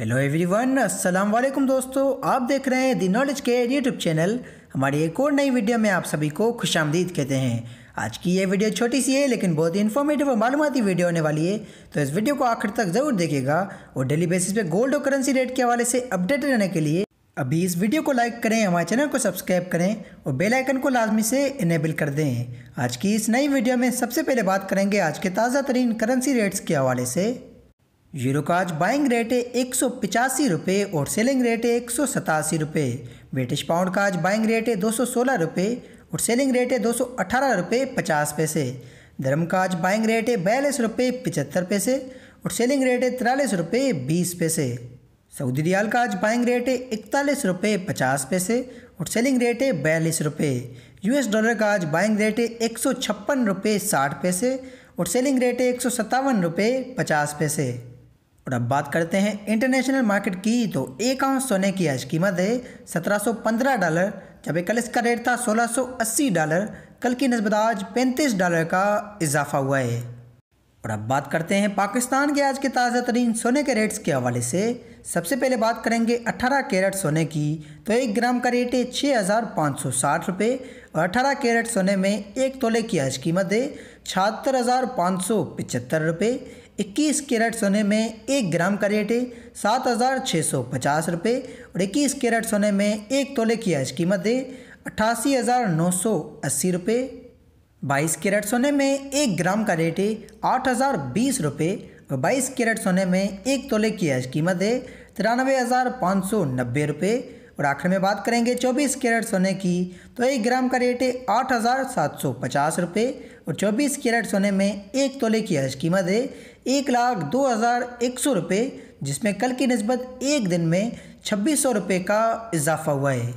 Hello everyone अस्सलाम वालेकुम दोस्तों। आप देख रहे हैं दी नॉलेज के यूट्यूब चैनल हमारी एक और नई वीडियो में आप सभी को खुश आमदीद कहते हैं। आज की ये वीडियो छोटी सी है, लेकिन बहुत ही इन्फॉर्मेटिव और मालूमती वीडियो होने वाली है। तो इस वीडियो को आखिर तक ज़रूर देखेगा और डेली बेसिस पे गोल्ड और करेंसी रेट के हवाले से अपडेट रहने के लिए अभी इस वीडियो को लाइक करें, हमारे चैनल को सब्सक्राइब करें और बेल आइकन को लाजमी से इनेबल कर दें। आज की इस नई वीडियो में सबसे पहले बात करेंगे आज के ताज़ा तरीन करेंसी रेट्स के हवाले से। यूरो का आज बाइंग रेट है एक सौ पिचासी रुपये और सेलिंग रेट है एक सौ सतासी रुपये ब्रिटिश पाउंड का आज बाइंग रेट है दो सौ सोलह रुपये और सेलिंग रेट है दो सौ अठारह रुपये पचास पैसे धर्म का आज बाइंग रेट है बयालीस रुपये पचहत्तर पैसे और सेलिंग रेट है तिरालीस रुपये बीस पैसे सऊदी रियाल का आज बाइंग रेट है इकतालीस रुपये पचास पैसे और सेलिंग रेट है बयालीस रुपये यूएस डॉलर का आज बाइंग रेट है एक सौ छप्पन रुपये साठ पैसे और सेलिंग रेट है एक सौ सत्तावन रुपये पचास पैसे और अब बात करते हैं इंटरनेशनल मार्केट की। तो एक आउंस सोने की आज कीमत है 1715 डॉलर जबकि कल इसका रेट था 1680 डॉलर, कल की नस्बत आज 35 डॉलर का इजाफा हुआ है। और अब बात करते हैं पाकिस्तान के आज के ताज़ा तरीन सोने के रेट्स के हवाले से। सबसे पहले बात करेंगे 18 कैरेट सोने की। तो एक ग्राम का रेट है छः हज़ार पाँच सौ साठ रुपये और 18 कैरेट सोने में एक तोले की आज कीमत है छहत्तर हज़ार पाँच सौ पचहत्तर रुपये इक्कीस कैरेट सोने में एक ग्राम का रेट है, सात हज़ार छः सौ पचास रुपये और इक्कीस कैरेट सोने में एक तोले की आज कीमत है, अट्ठासी हज़ार नौ सौ अस्सी रुपये। बाईस कैरेट सोने में एक ग्राम का रेट है, आठ हज़ार बीस रुपये और बाईस कैरेट सोने में एक तोले की आज कीमत है, तिरानवे हज़ार पाँच सौ नब्बे रुपये। और आखिर में बात करेंगे चौबीस कैरेट सोने की। तो एक ग्राम का रेट है आठ हज़ार सात सौ पचास रुपये और चौबीस कैरेट सोने में एक तोले की आज कीमत है एक लाख दो हज़ार एक सौ रुपये, जिसमें कल की नस्बत एक दिन में छब्बीस सौ रुपये का इजाफा हुआ है।